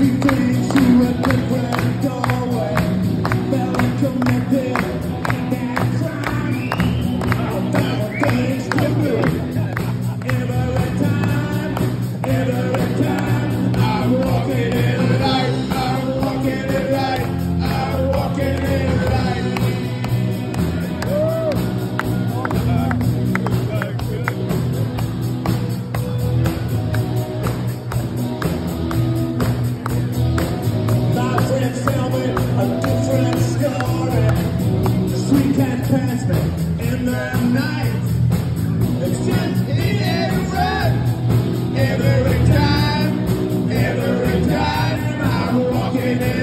Everything to a different doorway, now I'm. it's continuous every time every Amen.